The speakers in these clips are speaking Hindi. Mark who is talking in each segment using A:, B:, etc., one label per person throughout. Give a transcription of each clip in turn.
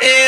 A: Yeah.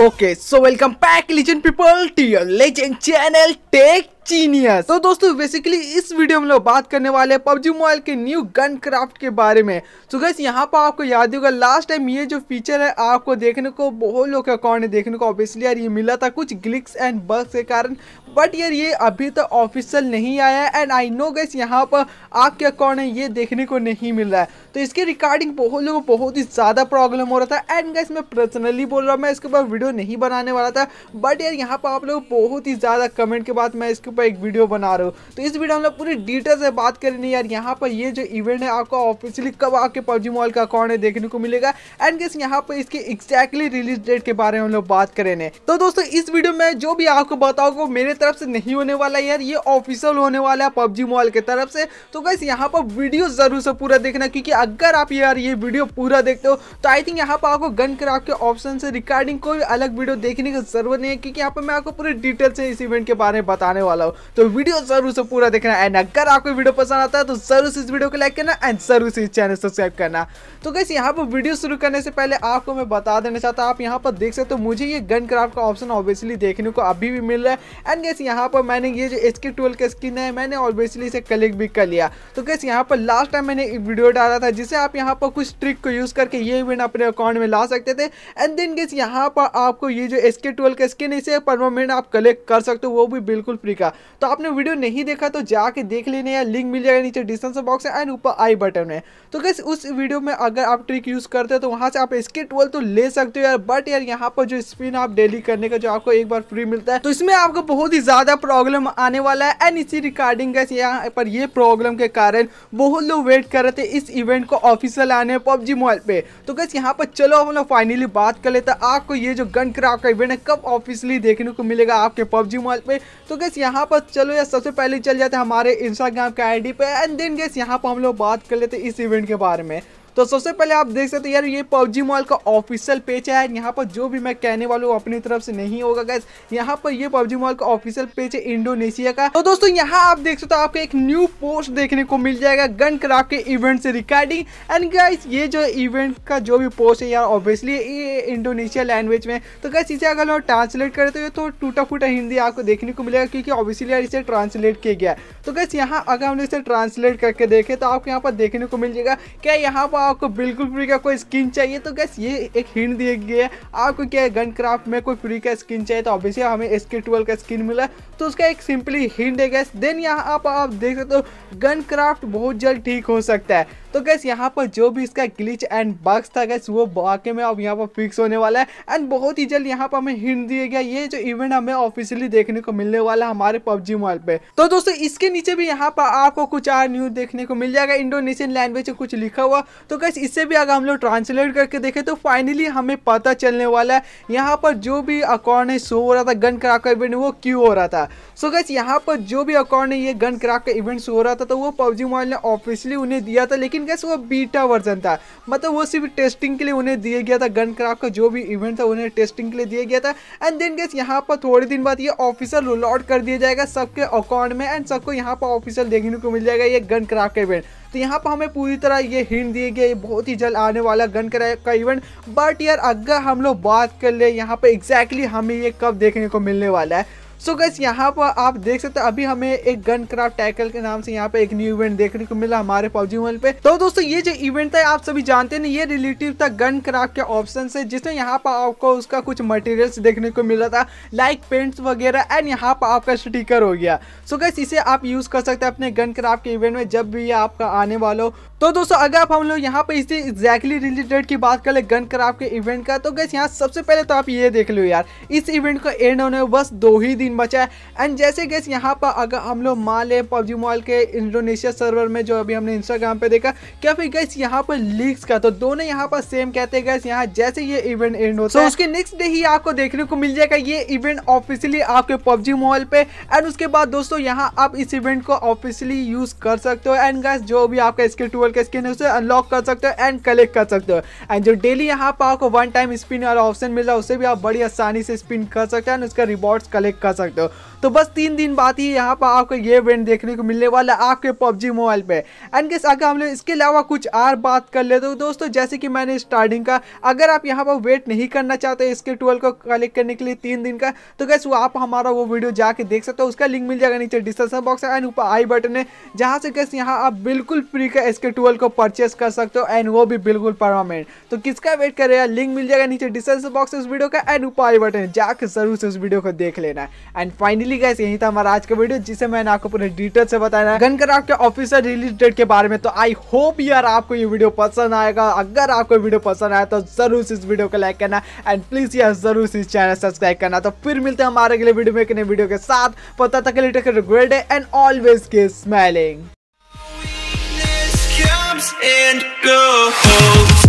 B: Okay, so welcome back legend people to your legend channel Take genius तो दोस्तों बेसिकली इस वीडियो में लोग बात करने वाले हैं पबजी मोबाइल के न्यू गन क्राफ्ट के बारे में। तो गैस यहाँ पर आपको याद होगा लास्ट टाइम ये जो फीचर है आपको देखने को, बहुत लोग के अकाउंट में देखने को ऑब्वियसली यार ये मिला था कुछ ग्लिक्स एंड बग्स के कारण। बट यार ये अभी तो ऑफिशियल नहीं आया है। एंड आई नो गैस यहाँ पर आपके अकाउंट में ये देखने को नहीं मिल रहा है। तो इसके रिकॉर्डिंग बहुत लोगों को बहुत ही ज़्यादा प्रॉब्लम हो रहा था। एंड गैस मैं पर्सनली बोल रहा हूँ, मैं इसके ऊपर वीडियो नहीं बनाने वाला था। बट यार यहाँ पर आप लोग बहुत ही ज़्यादा कमेंट के बाद मैं इसके ऊपर एक वीडियो बना रहा हूँ। तो इस वीडियो में हम लोग पूरी डिटेल से बात करेंगे। यार, यहाँ पर ये जो इवेंट है, आपको ऑफिशियली कब आपके पबजी मॉल का अकाउंट है देखने को मिलेगा। एंड गैस यहाँ पर इसके एक्जैक्टली रिलीज़ डेट के बारे में हम लोग बात करेंगे। तो दोस्तों, इस वीडियो में जो भी आपको बताओगे मेरे तरफ़ से नहीं होने वाला यार, ये ऑफिशियल होने वाला है पबजी मॉल की तरफ़ से। तो गैस यहाँ पर वीडियो ज़रूर से पूरा देखना, क्योंकि अगर आप यार ये वीडियो पूरा देखते हो तो आई थिंक यहाँ पर आपको गन क्राफ्ट के ऑप्शन से रिकॉर्डिंग कोई अलग वीडियो देखने की ज़रूरत नहीं है, क्योंकि यहाँ पर मैं आपको पूरी डिटेल से इस इवेंट के बारे में बताने वाला हूँ। तो वीडियो ज़रूर से पूरा देखना एंड अगर आपको वीडियो पसंद आता है तो ज़रूर से इस वीडियो को लाइक करना एंड ज़रूर से इस चैनल सब्सक्राइब करना। तो गैस यहाँ पर वीडियो शुरू करने से पहले आपको मैं बता देना चाहता हूँ, आप यहाँ पर देख सकते हो, मुझे ये गन क्राफ्ट का ऑप्शन ऑब्वियसली देखने को अभी भी मिल रहा है। एंड गैस यहाँ पर मैंने ये जो एच के ट्वेल्व का स्किन है, मैंने ऑब्वियसली इसे कलेक्ट भी कर लिया। तो गैस यहाँ पर लास्ट टाइम मैंने एक वीडियो डाला था, जिसे आप यहाँ पर कुछ ट्रिक को यूज़ करके ये इवेंट अपने अकाउंट में ला सकते थे। एंड देन गैस यहाँ पर आपको ये जो एस के ट्वेल्व का स्किन इसे परमानेंट आप कलेक्ट कर सकते हो, वो भी बिल्कुल फ्री का। तो आपने वीडियो नहीं देखा तो जाके देख लेने या लिंक मिल जाएगा नीचे डिस्क्रिप्शन बॉक्स है एंड ऊपर आई बटन है तो गैस उस वीडियो में अगर आप ट्रिक यूज़ करते हो तो वहाँ से आप इसके ट्वेल्व तो ले सकते हो यार बट यार यहाँ पर जो स्पिन आप डेली करने का जो आपको एक बार फ्री मिलता है तो इसमें आपको बहुत ही ज़्यादा प्रॉब्लम आने वाला है। एंड इसी रिकॉर्डिंग गैस यहाँ पर ये प्रॉब्लम के कारण बहुत लोग वेट कर रहे थे इस इवेंट को ऑफिशियल आने पबजी मोबाइल पे। तो गैस यहाँ पर चलो, हम लोग फाइनली बात कर लेते हैं। आपको ये जो गन क्राफ्ट का इवेंट है, कब ऑफिशियली देखने को मिलेगा आपके पबजी मोबाइल पे? तो गैस यहाँ पर चलो या सबसे पहले चल जाते हैं हमारे इंस्टाग्राम के आईडी पे। एंड देन गैस यहाँ पर हम लोग बात कर लेते हैं इस इवेंट के बारे में। तो सबसे पहले आप देख सकते यार, ये पबजी मॉल का ऑफिशियल पेज है। यहाँ पर जो भी मैं कहने वाला हूँ अपनी तरफ़ से नहीं होगा गैस यहाँ पर ये पबजी मॉल का ऑफिशियल पेज है इंडोनेशिया का। तो दोस्तों, यहाँ आप देख सकते हो, आपको एक न्यू पोस्ट देखने को मिल जाएगा, गन क्राफ्ट के इवेंट से रिकॉर्डिंग एंड गाइस ये जो इवेंट का जो भी पोस्ट है, यार ऑब्वियसली ये इंडोनेशिया लैंग्वेज में तो गैस इसे अगर हम ट्रांसलेट करें तो ये तो टूटा फूटा हिंदी आपको देखने को मिलेगा, क्योंकि ऑब्वियसली यार इसे ट्रांसलेट किया गया तो गैस यहाँ अगर हम इसे ट्रांसलेट करके देखें तो आपको यहाँ पर देखने को मिल जाएगा, क्या यहाँ पर आपको बिल्कुल फ्री का कोई स्किन चाहिए तो गैस ये एक हिंट दिए गया है। आपको क्या है गन क्राफ्ट में कोई फ्री का स्किन चाहिए तो ऑब्वियसली हमें एस के ट्वेल्व का स्किन मिला तो उसका एक सिंपली हिंट है गैस देन यहाँ आप आप देख सकते हो गन क्राफ्ट बहुत जल्द ठीक हो सकता है। तो गैस यहाँ पर जो भी इसका ग्लिच एंड बग्स था गैस वो वाकई में अब यहाँ पर फिक्स होने वाला है। एंड बहुत ही जल्द यहाँ पर हमें हिंट दिया गया, ये जो इवेंट हमें ऑफिशियली देखने को मिलने वाला है हमारे पबजी मोबाइल पे। तो दोस्तों, इसके नीचे भी यहाँ पर आपको कुछ और न्यूज़ देखने को मिल जाएगा। इंडोनेशियन लैंग्वेज में कुछ लिखा हुआ। तो गैस इससे भी अगर हम लोग ट्रांसलेट करके देखें तो फाइनली हमें पता चलने वाला है, यहाँ पर जो भी है शो हो रहा था गन क्राफ्ट का इवेंट वो क्यों हो रहा था। सो गैस यहाँ पर जो भी है, ये गन क्राफ्ट का इवेंट शो हो रहा था तो वो पबजी मोबाइल ने ऑफिशियली उन्हें दिया था, लेकिन गैस वो बीटा वर्जन था। मतलब वो सिर्फ़ टेस्टिंग के लिए उन्हें दिया गया था गन क्राफ्ट का जो भी इवेंट था, उन्हें टेस्टिंग के लिए दिया गया था। एंड देन गैस यहाँ पर थोड़े दिन बाद ये ऑफिशियल रोल आउट कर दिया जाएगा सबके अकाउंट में एंड सबको यहाँ पर ऑफिशियल देखने को मिल जाएगा ये गन क्राफ्ट का इवेंट तो यहाँ पर हमें पूरी तरह ये हिंट दिए गए बहुत ही जल्द आने वाला गन का इवेंट बट यार, अगर हम लोग बात कर ले, यहाँ पर एग्जैक्टली हमें ये कब देखने को मिलने वाला है। सो गैस यहाँ पर आप देख सकते अभी हमें एक गन क्राफ्ट टैकल के नाम से यहाँ पे एक न्यू इवेंट देखने को मिला हमारे पबजी मोबाइल पे। तो दोस्तों, ये जो इवेंट था, आप सभी जानते हैं ये रिलेटिव था गन क्राफ्ट के ऑप्शन से, जिसमें यहाँ पर आपको उसका कुछ मटेरियल्स देखने को मिला था लाइक पेंट्स वगैरह एंड यहाँ पर आपका स्टिकर हो गया। सो गैस इसे आप यूज़ कर सकते हैं अपने गन क्राफ्ट के इवेंट में, जब भी ये आपका आने वाला हो। तो दोस्तों, अगर आप हम लोग यहाँ पे इसी एग्जैक्टली रिलेटेड की बात कर ले गन क्राफ्ट के इवेंट का तो गैस यहाँ सबसे पहले तो आप ये देख लो यार, इस इवेंट का एंड होने बस दो ही दिन दिन बचा है। एंड जैसे गैस यहाँ पर अगर हम लोग मान ले पबजी मोबाइल के इंडोनेशिया सर्वर में जो अभी हमने इंस्टाग्राम पे देखा क्या फिर गैस यहाँ पर लीक्स का तो दोनों यहाँ पर सेम कहते हैं गैस यहाँ जैसे ये इवेंट एंड होता है। उसके नेक्स्ट डे ही आपको देखने को मिल जाएगा ये इवेंट ऑफिशियली आपके पबजी मोबाइल पे। एंड उसके बाद दोस्तों यहाँ आप इस इवेंट को ऑफिशियली यूज़ कर सकते हो। एंड गैस जो भी आपका स्किल टूल का स्किन है उसे अनलॉक कर सकते हो एंड कलेक्ट कर सकते हो। एंड जो डेली यहाँ पर आपको वन टाइम स्पिन वाला ऑप्शन मिल रहा है उसे भी आप बड़ी आसानी से स्पिन कर सकते हैं एंड उसका रिवॉर्ड्स कलेक्ट कर सकते हो। तो बस तीन दिन बाद ही यहाँ पर आपको ये इवेंट देखने को मिलने वाला है आपके पबजी मोबाइल पे। एंड गैस अगर हम लोग इसके अलावा कुछ और बात कर ले तो दोस्तों, जैसे कि मैंने स्टार्टिंग का, अगर आप यहाँ पर वेट नहीं करना चाहते इसके ट्वेल्व को कलेक्ट करने के लिए तीन दिन का तो गैस वो आप हमारा वो वीडियो जाके देख सकते हो। उसका लिंक मिल जाएगा नीचे डिस्क्रिप्शन बॉक्स एंड ऊपर आई बटन है, जहाँ से गैस यहाँ आप बिल्कुल फ्री का इसके ट्वेल्व को परचेस कर सकते हो एंड वो भी बिल्कुल परमानेंट तो किसका वेट करेगा? लिंक मिल जाएगा नीचे डिस्क्रिप्शन बॉक्स इस वीडियो का एंड ऊपर आई बटन जाकर ज़रूर से उस वीडियो को देख लेना। एंड फाइनली गैस यही था हमारा आज का वीडियो जिसे मैंने आपको पूरे डिटेल से बताया। है कराफ्ट के ऑफिसर रिलीज़ डेट के बारे में तो आई होप यार आपको ये वीडियो पसंद आएगा। अगर आपको वीडियो पसंद आया तो ज़रूर इस वीडियो को लाइक करना। एंड प्लीज़ यार, ज़रूर इस चैनल सब्सक्राइब करना। तो फिर मिलते हैं हमारे अगले वीडियो में एक वीडियो के साथ। पता तक later and always keep smiling and go home.